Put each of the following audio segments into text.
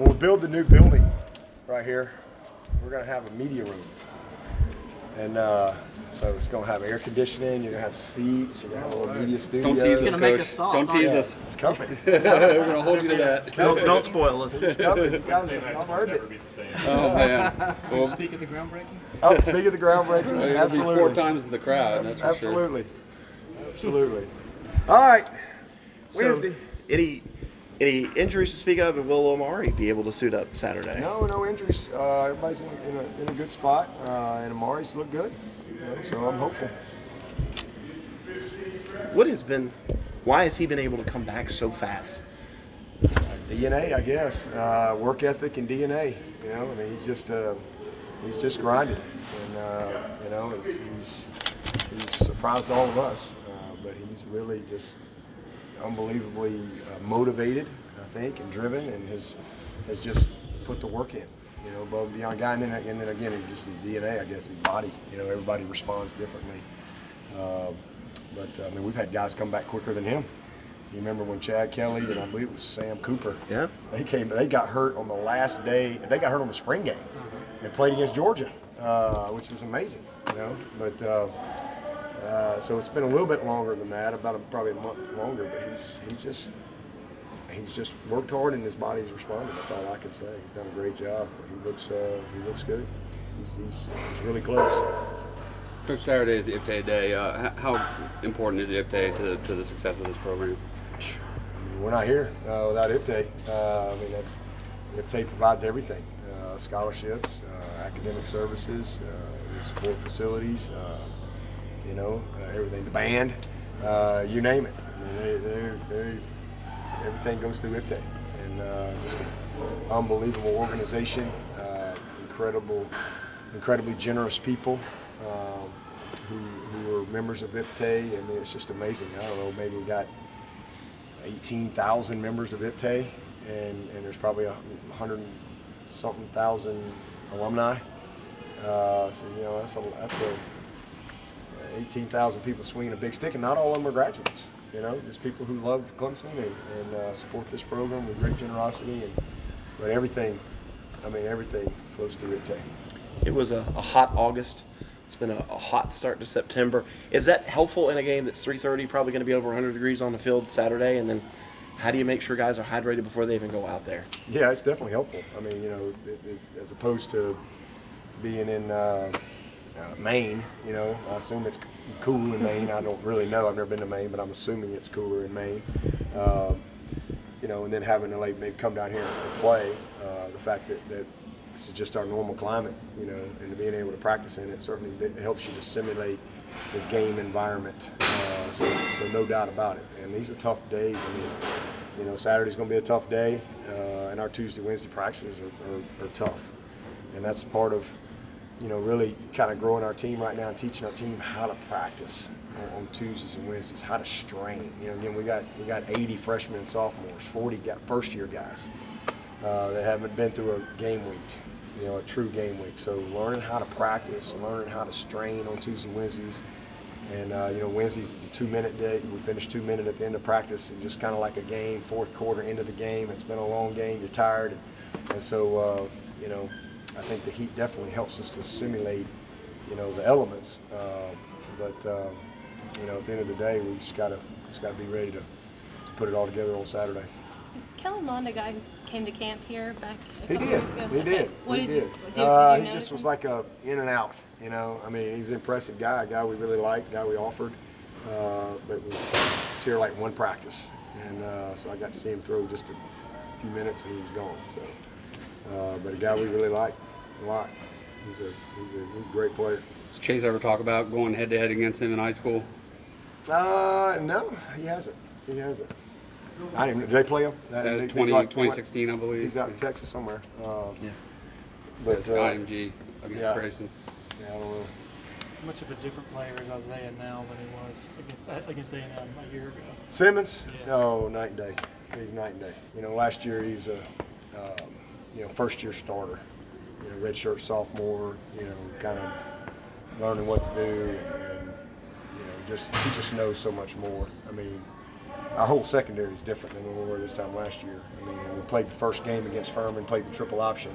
when we build the new building right here, we're gonna have a media room. And uh, so it's gonna have air conditioning, you're gonna have seats, you're gonna have a little media studio. Don't tease us, coach. soft, Don't tease Yeah, us. It's coming. We're gonna hold you to that. Don't, don't spoil us. It's coming. You guys have- I've heard it. Oh man. Well, Speak of the groundbreaking. Oh, speak of the groundbreaking, it'll be absolutely. four times the crowd. That's for sure. Absolutely. Absolutely. All right. So, Wednesday. any any injuries to speak of, and will Amari be able to suit up Saturday? No, no injuries. Uh, everybody's in, in, a, in a good spot, uh, and Amari's look good. You know, so I'm hopeful. What has been? Why has he been able to come back so fast? DNA, I guess. Uh, work ethic and DNA. You know, I mean, he's just uh, he's just grinding, and uh, you know, he's, he's he's surprised all of us. Uh, but he's really just unbelievably uh, motivated, I think, and driven, and has has just put the work in. You know, above and beyond guy, and then and then again, it's just his DNA, I guess, his body. You know, everybody responds differently. Uh, but uh, I mean, we've had guys come back quicker than him. You remember when Chad Kelly and I believe it was Sam Cooper. Yeah. They came. They got hurt on the last day. They got hurt on the spring game, and played against Georgia, uh, which was amazing. You know, but uh, so it's been a little bit longer than that, about a, probably a month longer. But he's he's just he's just worked hard and his body's responded. That's all I can say. He's done a great job. He looks uh, he looks good. He's, he's, he's really close. Coach, Saturday is the IPTAY day. Uh, how important is the IPTAY to, to the success of this program? I mean, we're not here uh, without IPTAY. Uh, I mean, that's IPTAY provides everything: uh, scholarships, uh, academic services, uh, support facilities. You know, uh, everything. The band, uh, you name it. I mean, they, they're, they're, everything goes through IPTAY, and uh, just an unbelievable organization. Incredible, incredibly generous people. Um, who, who are members of IPTAY. I mean, it's just amazing. I don't know, maybe we got 18,000 members of IPTAY, and, and there's probably a hundred something thousand alumni. Uh, so you know that's a that's a 18,000 people swinging a big stick, and not all of them are graduates. You know, just people who love Clemson and, and uh, support this program with great generosity, and but everything, I mean everything flows through IPTAY. It was a, a hot August. It's been a, a hot start to September. Is that helpful in a game that's 3:30, probably going to be over 100 degrees on the field Saturday? And then, how do you make sure guys are hydrated before they even go out there? Yeah, it's definitely helpful. I mean, you know, it, it, as opposed to being in uh, uh, Maine, you know, I assume it's cool in Maine. I don't really know. I've never been to Maine, but I'm assuming it's cooler in Maine. Um, you know, and then having to like maybe come down here and play. Uh, the fact that, that this is just our normal climate, you know, and being able to practice in it certainly helps you to simulate the game environment. Uh, so, so no doubt about it. And these are tough days. I mean, you know, Saturday's going to be a tough day, uh, and our Tuesday, Wednesday practices are, are, are tough. And that's part of, you know, really kind of growing our team right now and teaching our team how to practice on, Tuesdays and Wednesdays, how to strain. You know, again, we got we got 80 freshmen and sophomores, 40 got first year guys uh, that haven't been through a game week, you know, a true game week. So learning how to practice, learning how to strain on Tuesday, and Wednesdays, and uh, you know, Wednesdays is a two-minute day. We finish two minute at the end of practice, and just kind of like a game, fourth quarter end of the game. It's been a long game. You're tired, and so uh, you know, I think the heat definitely helps us to simulate, you know, the elements. Uh, but um, you know, at the end of the day, we just gotta just gotta be ready to, to put it all together on Saturday. Is Kellen Mond a guy who came to camp here back a He couple did. weeks ago? He Okay. did. What he did did. you did, did uh, you he just was like a in and out. You know, I mean, he was an impressive guy, a guy we really liked, a guy we offered, uh, but was, was here like one practice, and uh, so I got to see him throw just a few minutes, and he was gone. So, uh, but a guy we really like a lot. He's a he's a, he's a great player. Does Chase ever talk about going head to head against him in high school? Uh, no, he hasn't. He hasn't. I didn't. Did they play him? Uh, They- they 20, talked- 2016, I believe. He's out in Texas somewhere. Uh, Yeah. but It's uh, IMG against yeah. Grayson. yeah, I don't know. How much of a different player is Isaiah now than he was against, uh, against A&M a year ago? Simmons? Yeah. Oh, night and day. He's night and day. You know, last year he's a, um, you know, first year starter. You know, redshirt sophomore. You know, kind of learning what to do, and you know, just he just knows so much more. I mean, our whole secondary is different than we were this time last year. I mean, we played the first game against Furman, played the triple option,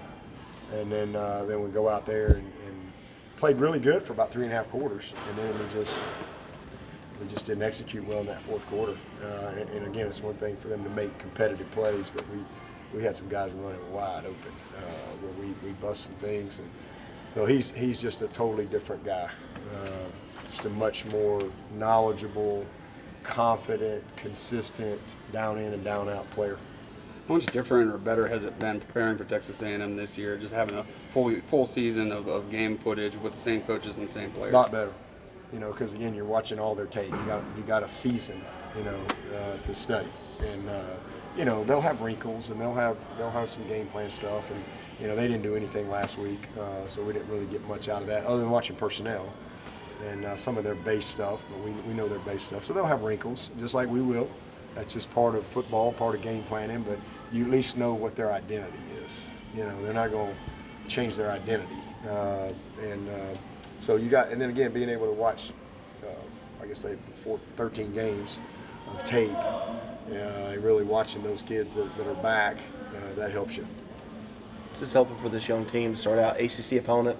and then uh, then we go out there and, and played really good for about three and a half quarters, and then we just we just didn't execute well in that fourth quarter. Uh, and, and again, it's one thing for them to make competitive plays, but we we had some guys running wide open uh, where we, we bust some things. And so he's he's just a totally different guy, uh, just a much more knowledgeable, confident, consistent, down in and down out player. How much different or better has it been preparing for Texas A&M this year? Just having a full full season of, of game footage with the same coaches and the same players. A lot better, you know, because again, you're watching all their tape. You got you got a season, you know, uh, to study, and uh, you know they'll have wrinkles and they'll have they'll have some game plan stuff, and you know they didn't do anything last week, uh, so we didn't really get much out of that other than watching personnel and uh, some of their base stuff. But we, we know their base stuff, so they'll have wrinkles just like we will. That's just part of football, part of game planning. But you at least know what their identity is. You know, they're not going to change their identity, uh, and uh, so you got. And then again, being able to watch, uh, I say, four, 13 games of tape, and really watching those kids that, that are back, uh, that helps you. This is helpful for this young team to start out ACC opponent,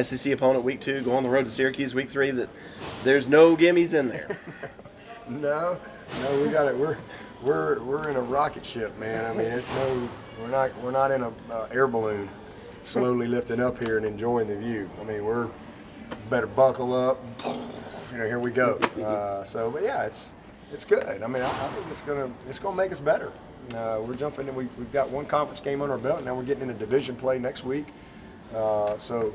SEC opponent week two, go on the road to Syracuse week three. That there's no gimmies in there. No, no, we got it. We're we're we're in a rocket ship, man. I mean, it's no, we're not we're not in a uh, air balloon, slowly lifting up here and enjoying the view. I mean, we're better buckle up. You know, here we go. Uh, so, but yeah, it's it's good. I mean, I, I think it's gonna it's gonna make us better. Uh, we're jumping in. We, we've got one conference game under our belt. And now we're getting into division play next week. Uh, so,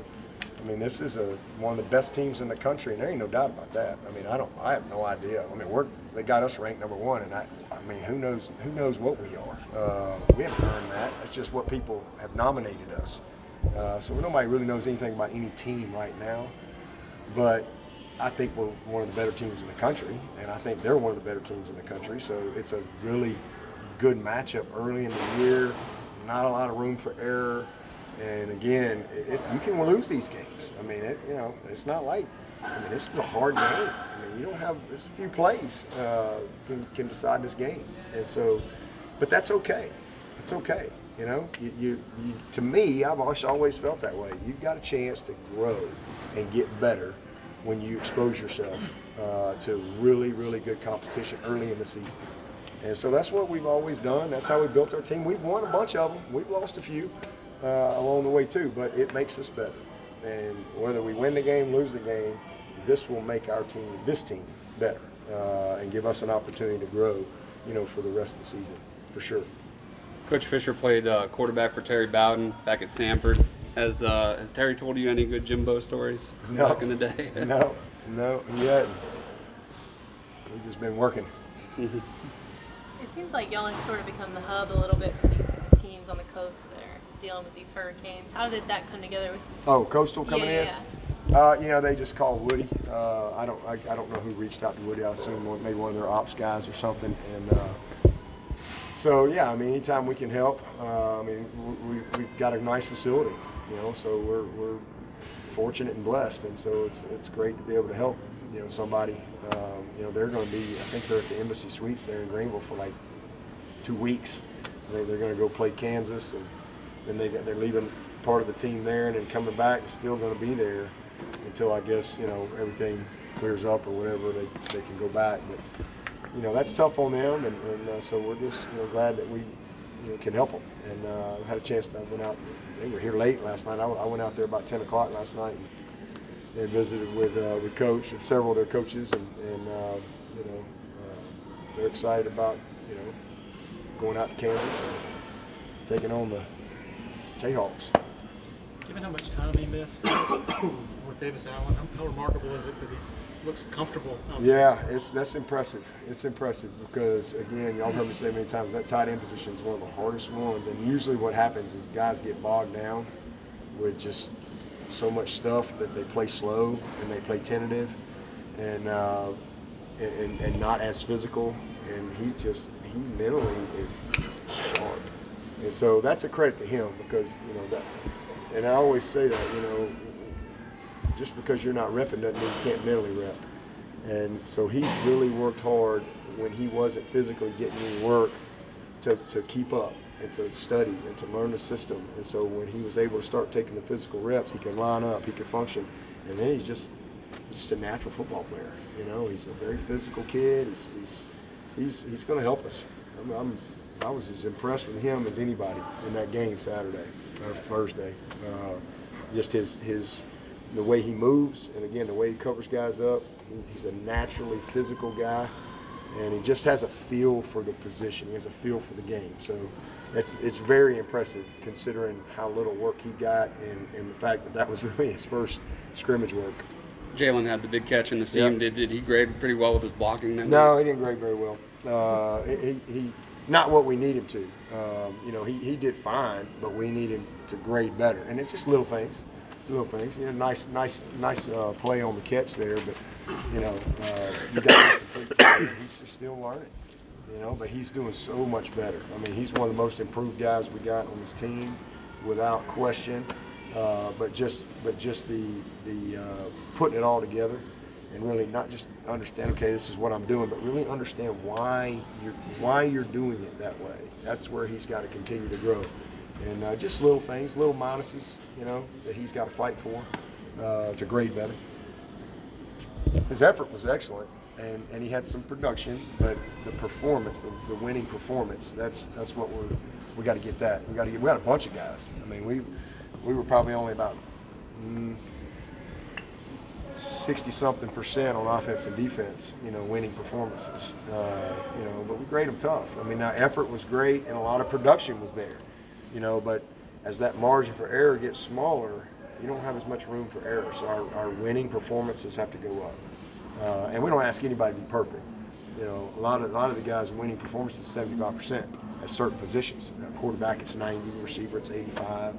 I mean, this is a, one of the best teams in the country, and there ain't no doubt about that. I mean, I don't, I have no idea. I mean, we're they got us ranked number one, and I, I mean, who knows, who knows what we are? Uh, we haven't earned that. That's just what people have nominated us. Uh, so nobody really knows anything about any team right now, but I think we're one of the better teams in the country, and I think they're one of the better teams in the country. So it's a really good matchup early in the year. Not a lot of room for error. And again, you can lose these games. I mean, it, you know, it's not like. I mean, this is a hard game. I mean, you don't have. There's a few plays uh, can can decide this game, and so, but that's okay. It's okay. You know, you, you, you to me, I've always felt that way. You've got a chance to grow and get better when you expose yourself uh, to really, really good competition early in the season. And so that's what we've always done. That's how we built our team. We've won a bunch of them. We've lost a few uh, along the way too, but it makes us better. And whether we win the game, lose the game, this will make our team, this team, better uh, and give us an opportunity to grow, you know, for the rest of the season, for sure. Coach Fisher played uh, quarterback for Terry Bowden back at Samford. Has uh, has Terry told you any good Jimbo stories No. back in the day? No, no, yet. We've just been working. It seems like y'all have sort of become the hub a little bit for these teams on the coast that are dealing with these hurricanes. How did that come together with? Oh, Coastal coming yeah, in? Uh, you know, they just called Woody. Uh, I don't, I, I don't know who reached out to Woody. I assume one- maybe one of their ops guys or something. And uh, so, yeah, I mean, anytime we can help. Uh, I mean, we, we, we've got a nice facility, you know, so we're, we're fortunate and blessed, and so it's it's great to be able to help. You know, somebody. Um, you know, they're going to be. I think they're at the Embassy Suites there in Greenville for like two weeks. They, they're going to go play Kansas, and then they they're leaving part of the team there, and then coming back, still going to be there until I guess you know everything clears up or whatever. They they can go back, but you know that's tough on them, and, and uh, so we're just you know glad that we you know, can help them. And uh, had a chance to I went out. They were here late last night. I, I went out there about 10 o'clock last night. And, they visited with uh, with coach and several of their coaches, and, and uh, you know uh, they're excited about you know going out to Kansas and taking on the Jayhawks. Given how much time he missed with Davis Allen, how, how remarkable is it that he looks comfortable out there? Yeah, it's that's impressive. It's impressive because again, y'all heard me say many times that tight end position is one of the hardest ones, and usually what happens is guys get bogged down with just so much stuff that they play slow and they play tentative, and uh, and, and, and not as physical. And he just he mentally is sharp, and so that's a credit to him because you know that. And I always say that you know just because you're not repping doesn't mean you can't mentally rep. And so he's really worked hard when he wasn't physically getting any work to, to keep up and to study and to learn the system. And so when he was able to start taking the physical reps, he can line up, he can function, and then he's just just a natural football player. You know, he's a very physical kid. He's he's he's, he's going to help us. I'm, I'm I was as impressed with him as anybody in that game Saturday or Thursday. Uh, just his his the way he moves, and again the way he covers guys up. He's a naturally physical guy, and he just has a feel for the position. He has a feel for the game. So it's it's very impressive considering how little work he got, and, and the fact that that was really his first scrimmage work. Jalen had the big catch in the seam. Yep. Did, did he grade pretty well with his blocking? That No, he didn't grade very well. Uh, he, he not what we need him to. Um, you know, he, he did fine, but we need him to grade better. And it's just little things, little things. You know, nice, nice, nice uh, play on the catch there, but you know, uh, you got he's just still learning. You know, but he's doing so much better. I mean, he's one of the most improved guys we got on this team, without question. Uh, but just, but just the the uh, putting it all together and really not just understand okay this is what i'm doing but really understand why you're why you're doing it that way that's where he's got to continue to grow and uh, just little things little minuses you know that he's got to fight for uh, to grade better his effort was excellent and, and he had some production but the performance the, the winning performance that's that's what we're we got to get that we got to get we got a bunch of guys i mean we we were probably only about mm, 60 something percent on offense and defense, you know, winning performances. Uh, you know, but we grade them tough. I mean, now effort was great and a lot of production was there, you know, but as that margin for error gets smaller, you don't have as much room for error. So our, our winning performances have to go up. Uh, and we don't ask anybody to be perfect. You know, a lot of a lot of the guys' winning performances is 75 percent at certain positions. You know, quarterback, it's 90. Receiver, it's 85.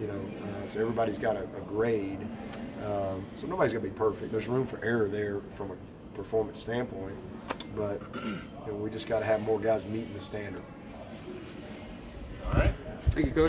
You know, uh, so everybody's got a, a grade. Um, so nobody's gonna be perfect. There's room for error there from a performance standpoint, but you know, we just got to have more guys meeting the standard. Thank you, Coach.